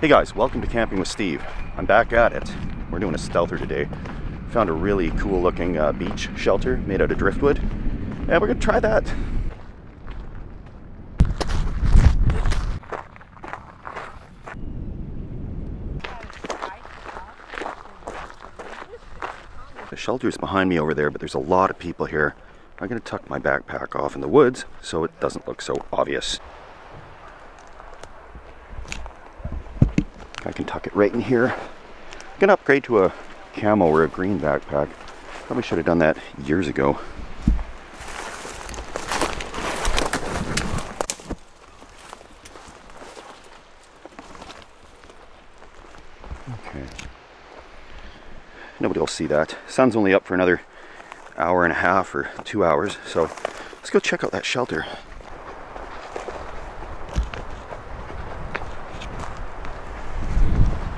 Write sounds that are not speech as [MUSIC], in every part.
Hey guys, welcome to Camping with Steve. I'm back at it. We're doing a stealther today. Found a really cool looking uh, beach shelter made out of driftwood. And we're gonna try that. The shelter's behind me over there, but there's a lot of people here. I'm gonna tuck my backpack off in the woods so it doesn't look so obvious. I can tuck it right in here. I'm gonna upgrade to a camo or a green backpack. Probably should have done that years ago. Okay. Nobody will see that. Sun's only up for another hour and a half or two hours, so let's go check out that shelter.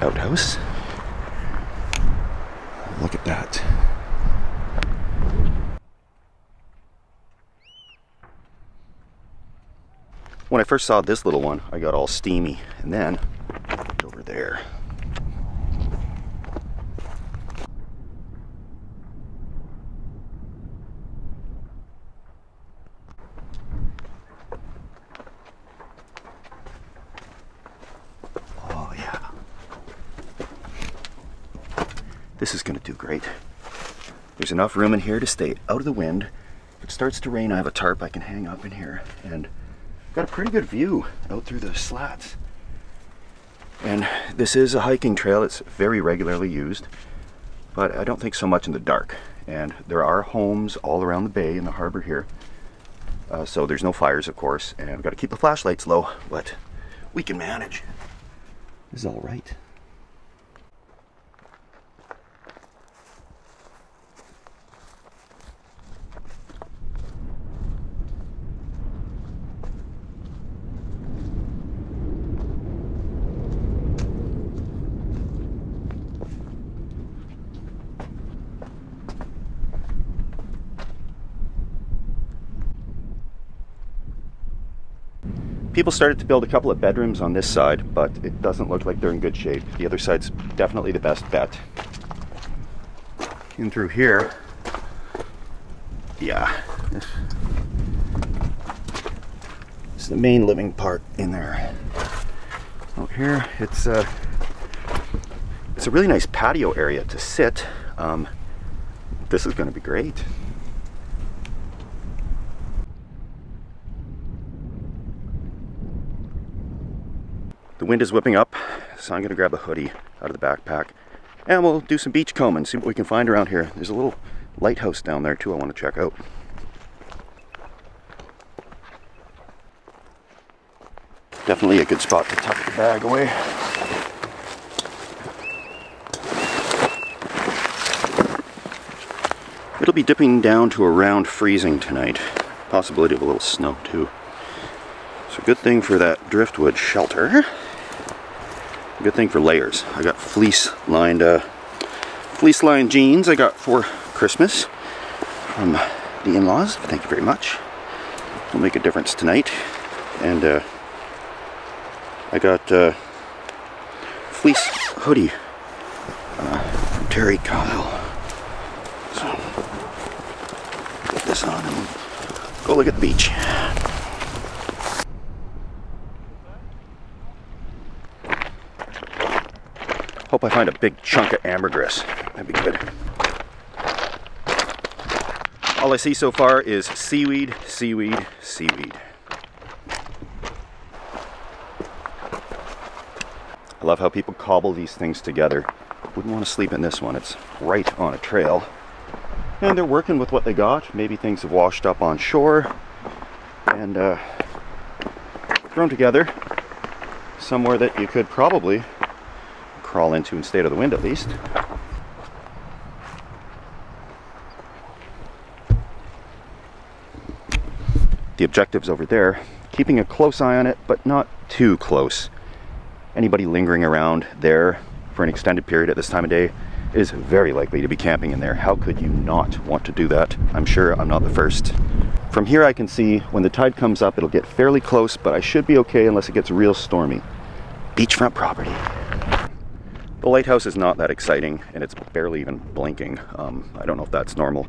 Outhouse. Look at that. When I first saw this little one, I got all steamy, and then over there. Oh yeah. This is gonna do great. There's enough room in here to stay out of the wind. If it starts to rain, I have a tarp I can hang up in here and got a pretty good view out through the slats. And this is a hiking trail. It's very regularly used, but I don't think so much in the dark. And there are homes all around the bay in the harbor here. Uh, so there's no fires, of course, and we've got to keep the flashlights low, but we can manage. This is all right. People started to build a couple of bedrooms on this side, but it doesn't look like they're in good shape. The other side's definitely the best bet. In through here, yeah, this is the main living part in there. Out here, it's a, it's a really nice patio area to sit. Um, this is going to be great. The wind is whipping up, so I'm gonna grab a hoodie out of the backpack and we'll do some beach combing, see what we can find around here. There's a little lighthouse down there too I want to check out. Definitely a good spot to tuck the bag away. It'll be dipping down to around freezing tonight. Possibility of a little snow too. So good thing for that driftwood shelter. Good thing for layers. I got fleece lined uh, fleece lined jeans I got for Christmas from the in-laws. Thank you very much. Will make a difference tonight. And uh, I got uh, fleece hoodie uh, from Terry Kyle. So put this on and go look at the beach. Hope I find a big chunk of ambergris. That'd be good. All I see so far is seaweed, seaweed, seaweed. I love how people cobble these things together. Wouldn't want to sleep in this one. It's right on a trail. And they're working with what they got. Maybe things have washed up on shore and uh, thrown together somewhere that you could probably crawl into and stay out of the wind at least. The objective's over there, keeping a close eye on it, but not too close. Anybody lingering around there for an extended period at this time of day is very likely to be camping in there. How could you not want to do that? I'm sure I'm not the first. From here I can see when the tide comes up it'll get fairly close, but I should be okay unless it gets real stormy beachfront property. The lighthouse is not that exciting, and it's barely even blinking. Um, I don't know if that's normal.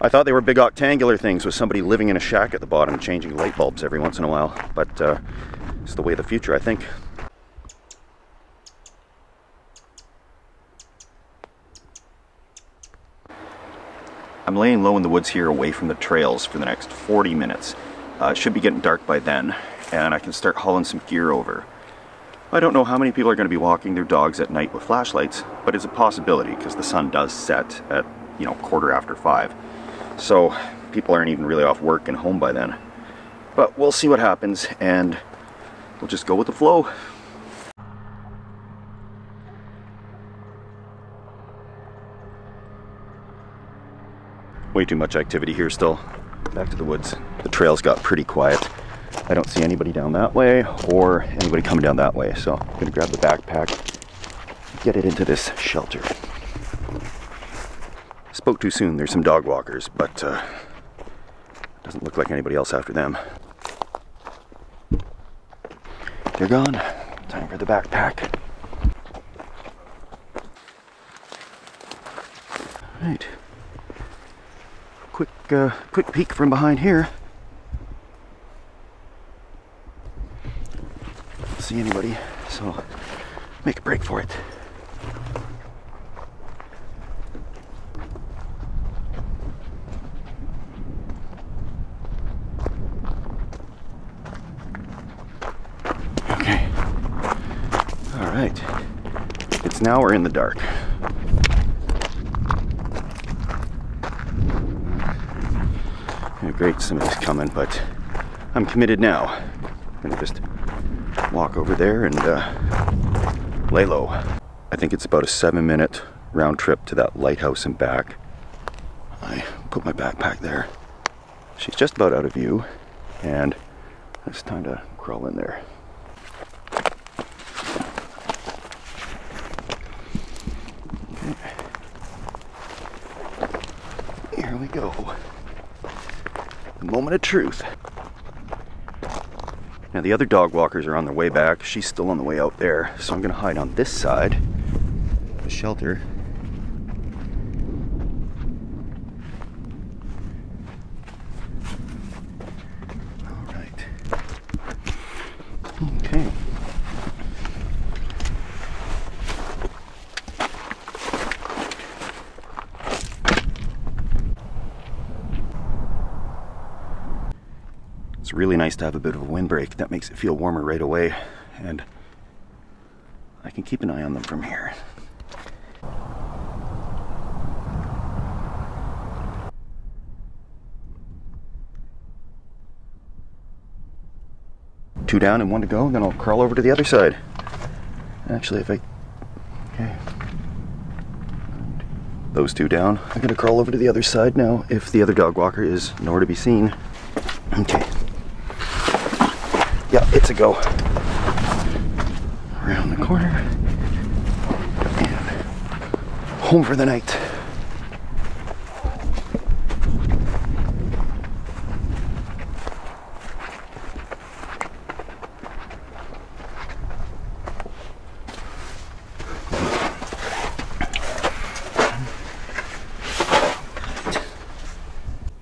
I thought they were big octangular things with somebody living in a shack at the bottom changing light bulbs every once in a while, but uh, it's the way of the future, I think. I'm laying low in the woods here away from the trails for the next 40 minutes. Uh, it should be getting dark by then, and I can start hauling some gear over. I don't know how many people are going to be walking their dogs at night with flashlights, but it's a possibility because the sun does set at, you know, quarter after five. So people aren't even really off work and home by then. But we'll see what happens and we'll just go with the flow. Way too much activity here still. Back to the woods. The trails got pretty quiet. I don't see anybody down that way or anybody coming down that way. So I'm gonna grab the backpack, get it into this shelter. Spoke too soon, there's some dog walkers, but uh, doesn't look like anybody else after them. They're gone. Time for the backpack. Right. Quick, uh, quick peek from behind here. See anybody, so make a break for it. Okay. All right. It's now we're in the dark. Great, somebody's coming, but I'm committed now. I'm just walk over there and uh, lay low. I think it's about a seven minute round trip to that lighthouse and back. I put my backpack there. She's just about out of view and it's time to crawl in there. Here we go. The moment of truth. Now the other dog walkers are on their way back. She's still on the way out there. So I'm gonna hide on this side, the shelter. All right. Okay. It's really nice to have a bit of a windbreak. That makes it feel warmer right away. And I can keep an eye on them from here. Two down and one to go, and then I'll crawl over to the other side. Actually, if I... Okay. Those two down. I'm gonna crawl over to the other side now if the other dog walker is nowhere to be seen. Okay. It's a go. Around the corner. And home for the night.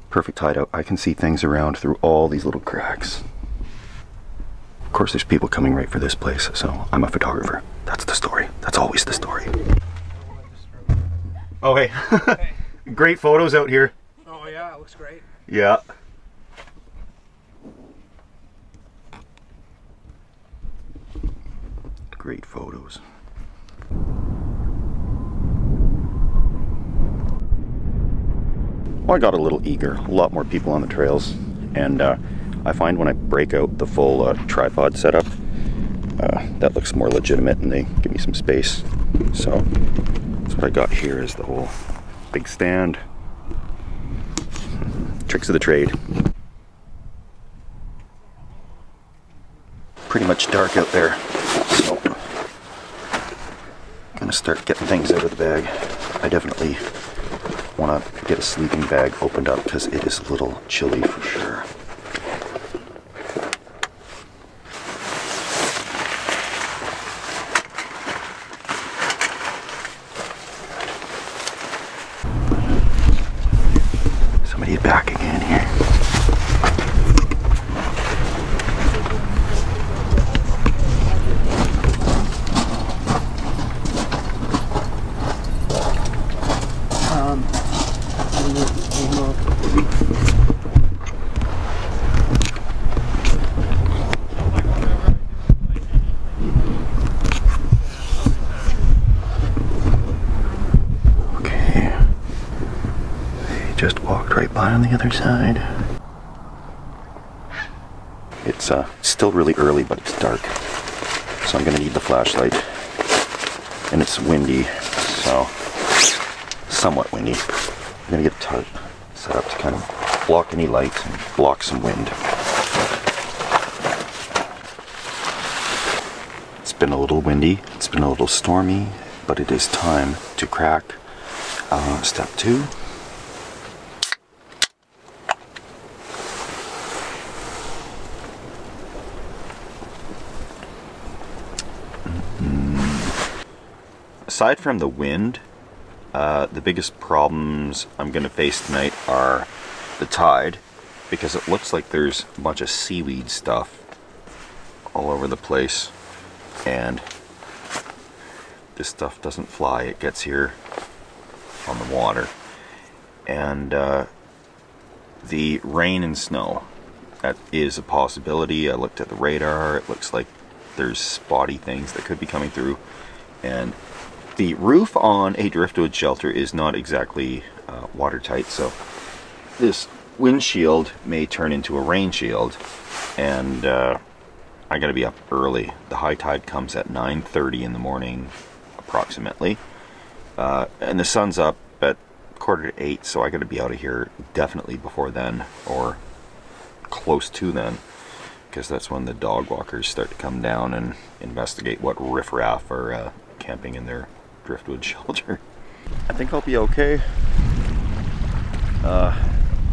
Perfect hideout. I can see things around through all these little cracks. Of course, there's people coming right for this place, so I'm a photographer. That's the story. That's always the story. Oh, hey. Hey. [LAUGHS] great photos out here. Oh yeah, it looks great. Yeah. Great photos. Well, I got a little eager. A lot more people on the trails. And uh, I find when I break out the full uh, tripod setup, uh, that looks more legitimate and they give me some space. So that's what I got here is the whole big stand. Tricks of the trade. Pretty much dark out there. So gonna start getting things out of the bag. I definitely want to get a sleeping bag opened up because it is a little chilly for sure. just walked right by on the other side. It's uh, still really early, but it's dark. So I'm gonna need the flashlight. And it's windy, so somewhat windy. I'm gonna get a tarp set up to kind of block any light and block some wind. It's been a little windy, it's been a little stormy, but it is time to crack uh, step two. Aside from the wind, uh, the biggest problems I'm going to face tonight are the tide, because it looks like there's a bunch of seaweed stuff all over the place, and this stuff doesn't fly, it gets here on the water. And uh, the rain and snow, that is a possibility. I looked at the radar, it looks like there's spotty things that could be coming through, and the roof on a driftwood shelter is not exactly uh, watertight, so this windshield may turn into a rain shield, and uh, I gotta be up early. The high tide comes at 9.30 in the morning, approximately, uh, and the sun's up at quarter to 8, so I gotta be out of here definitely before then, or close to then, because that's when the dog walkers start to come down and investigate what riffraff are uh, camping in their driftwood shelter. I think I'll be okay. Uh,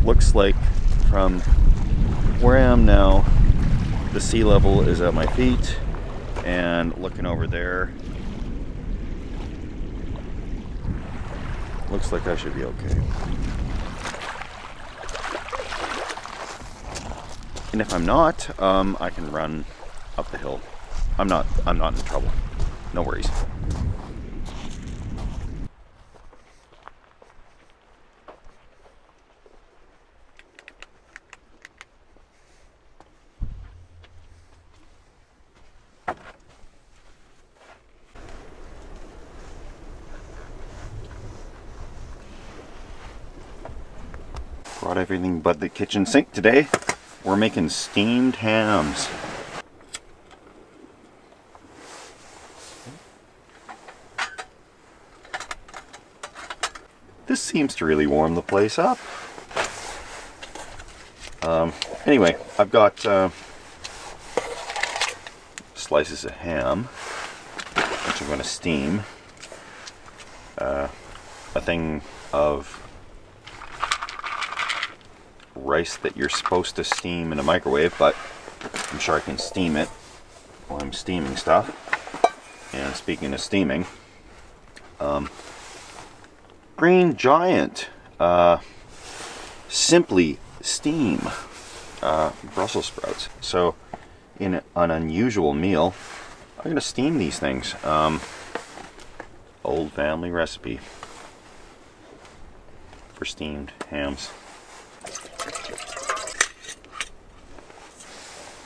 looks like from where I am now, the sea level is at my feet and looking over there, looks like I should be okay. And if I'm not, um, I can run up the hill. I'm not, I'm not in trouble. No worries. Brought everything but the kitchen sink today. We're making steamed hams. This seems to really warm the place up. Um, anyway, I've got uh, slices of ham, which I'm going to steam. Uh, a thing of rice that you're supposed to steam in a microwave, but I'm sure I can steam it while I'm steaming stuff. And speaking of steaming, um, Green Giant uh, simply steam uh, Brussels sprouts. So in an unusual meal, I'm going to steam these things. Um, old family recipe for steamed hams.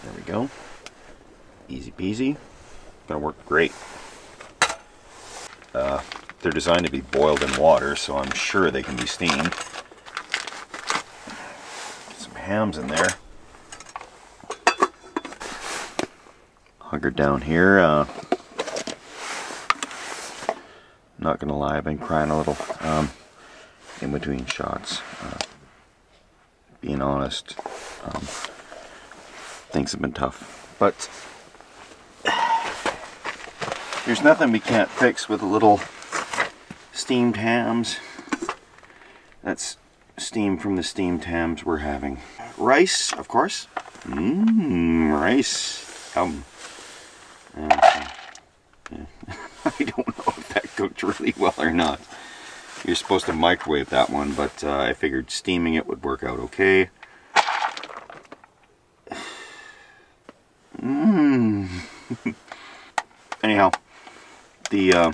There we go. Easy peasy. Gonna work great. Uh, they're designed to be boiled in water, so I'm sure they can be steamed. Get some hams in there. Hunker down here. Uh, not gonna lie, I've been crying a little um, in between shots. Uh, being honest. Um, things have been tough. But there's nothing we can't fix with a little steamed hams. That's steam from the steamed hams we're having. Rice, of course. Mmm, rice. Um, yeah. [LAUGHS] I don't know if that cooked really well or not. You're supposed to microwave that one, but uh, I figured steaming it would work out okay. Mmm. [SIGHS] Anyhow, the, uh,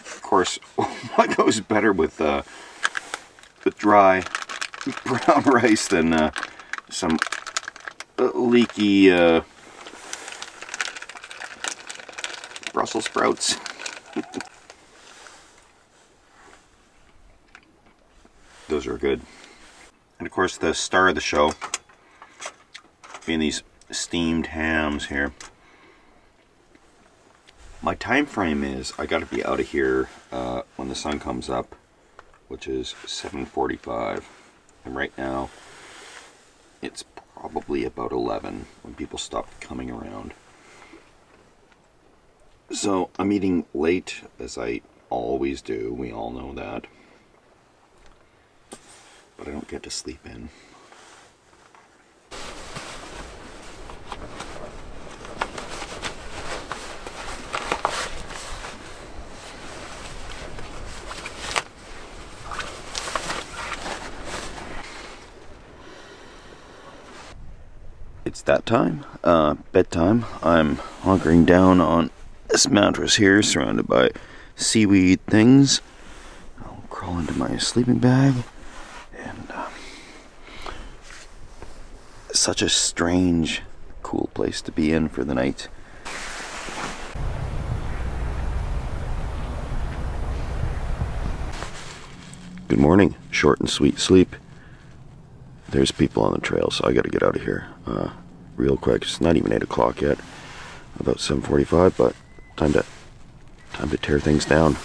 of course, [LAUGHS] what goes better with, uh, dry [LAUGHS] brown rice than uh, some leaky uh, Brussels sprouts. [LAUGHS] those are good. And of course the star of the show being these steamed hams here. My time frame is I got to be out of here uh, when the sun comes up, which is 7:45, and right now it's probably about 11 when people stop coming around. So I'm eating late as I always do. We all know that, but I don't get to sleep in. it's that time, uh, bedtime. I'm hunkering down on this mattress here, surrounded by seaweed things. I'll crawl into my sleeping bag, and uh, such a strange, cool place to be in for the night. Good morning, short and sweet sleep there's people on the trail, so I got to get out of here uh, real quick. It's not even eight o'clock yet, about 7:45, but time to time to tear things down.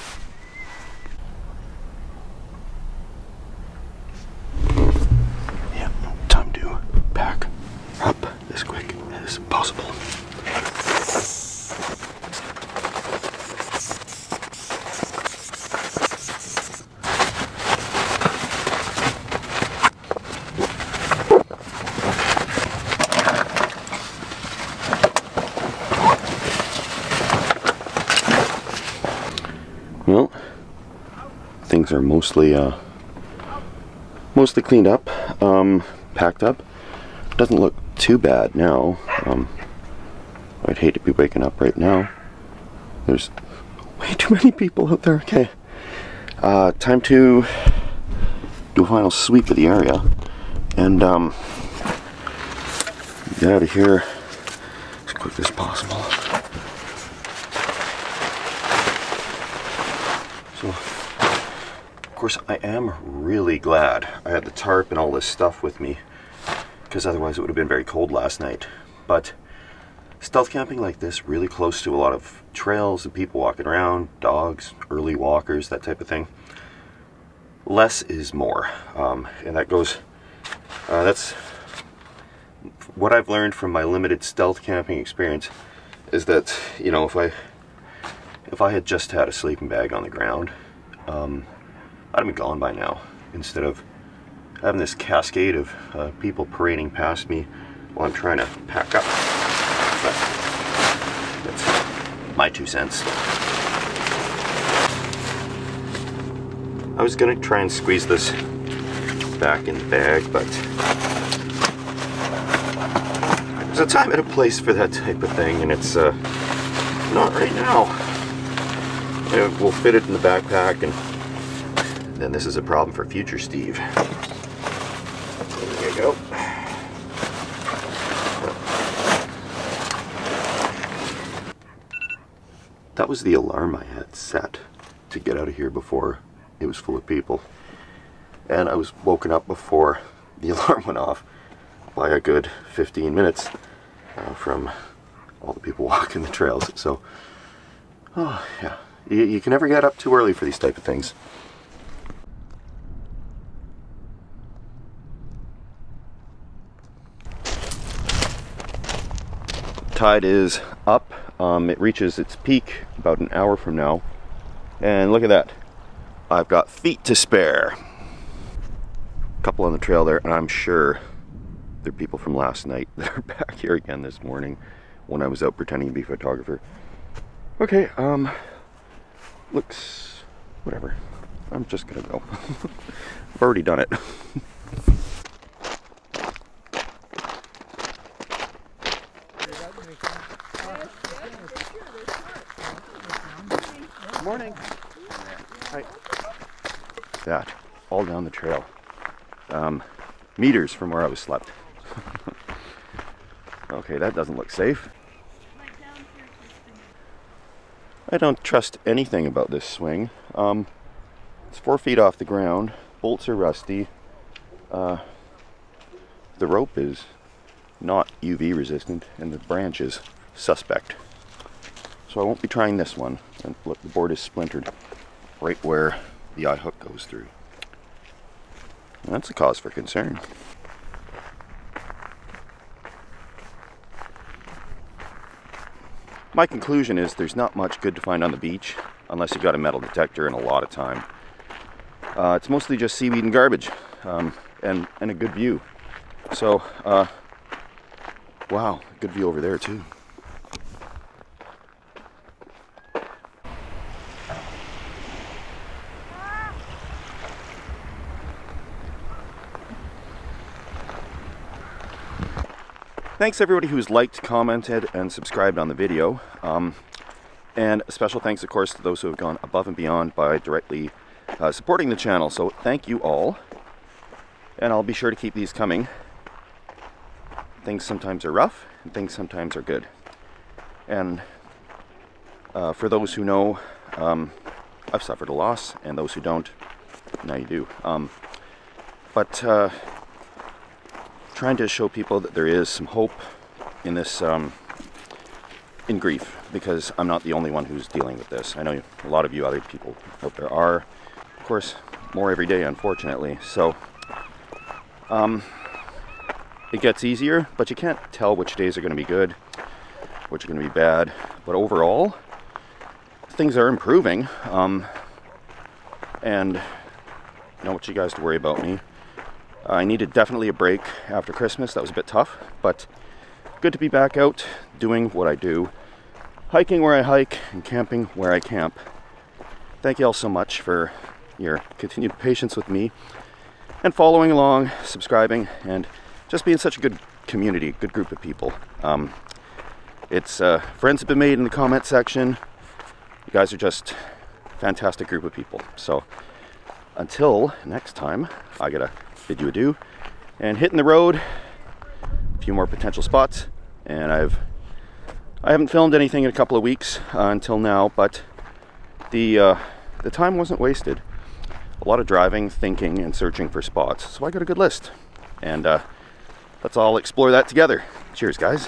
Yeah, time to pack up as quick as possible. Well, things are mostly uh, mostly cleaned up, um, packed up. Doesn't look too bad now. Um, I'd hate to be waking up right now. There's way too many people out there. Okay, uh, time to do a final sweep of the area and um, get out of here as quick as possible. So, of course, I am really glad I had the tarp and all this stuff with me, because otherwise it would have been very cold last night. But stealth camping like this, really close to a lot of trails and people walking around, dogs, early walkers, that type of thing, less is more. Um, and that goes, uh, that's what I've learned from my limited stealth camping experience is that, you know, if I if I had just had a sleeping bag on the ground, um, I'd have been gone by now. Instead of having this cascade of uh, people parading past me while I'm trying to pack up. But that's my two cents. I was gonna try and squeeze this back in the bag, but there's a time and a place for that type of thing, and it's uh, not right now. And we'll fit it in the backpack and then this is a problem for future Steve. There you go. That was the alarm I had set to get out of here before it was full of people. And I was woken up before the [LAUGHS] alarm went off by a good 15 minutes uh, from all the people [LAUGHS] walking the trails. So, [SIGHS] oh yeah. You, you can never get up too early for these type of things. Tide is up. Um, it reaches its peak about an hour from now. And look at that. I've got feet to spare. A couple on the trail there, and I'm sure they're people from last night [LAUGHS] that are back here again this morning when I was out pretending to be a photographer. Okay, um, looks whatever. I'm just gonna go. [LAUGHS] I've already done it. [LAUGHS] That all down the trail. Um, meters from where I was slept. [LAUGHS] okay, that doesn't look safe. I don't trust anything about this swing. Um, it's four feet off the ground. bolts are rusty. Uh, the rope is not UV resistant and the branch is suspect. So I won't be trying this one. And look, the board is splintered right where the eye hook goes through. That's a cause for concern. My conclusion is there's not much good to find on the beach unless you've got a metal detector and a lot of time. Uh, it's mostly just seaweed and garbage um, and, and a good view. So, uh, wow, good view over there too. Thanks everybody who's liked, commented, and subscribed on the video. Um, and special thanks, of course, to those who have gone above and beyond by directly uh, supporting the channel. So thank you all. And I'll be sure to keep these coming. Things sometimes are rough, and things sometimes are good. And uh, for those who know, um, I've suffered a loss, and those who don't, now you do. Um, but uh, trying to show people that there is some hope in this, um, in grief, because I'm not the only one who's dealing with this. I know a lot of you other people out there are. Of course, more every day, unfortunately. So, um, it gets easier, but you can't tell which days are going to be good, which are going to be bad. But overall, things are improving. Um, and I don't want you guys to worry about me. I needed definitely a break after Christmas. That was a bit tough, but good to be back out doing what I do. Hiking where I hike and camping where I camp. Thank you all so much for your continued patience with me and following along, subscribing, and just being such a good community, good group of people. Um, it's uh, friends have been made in the comment section. You guys are just fantastic group of people. So until next time, I gotta bid you adieu. And hitting the road a few more potential spots and I've I haven't filmed anything in a couple of weeks uh, until now but the uh, the time wasn't wasted. A lot of driving thinking and searching for spots so I got a good list. And uh, let's all explore that together. Cheers guys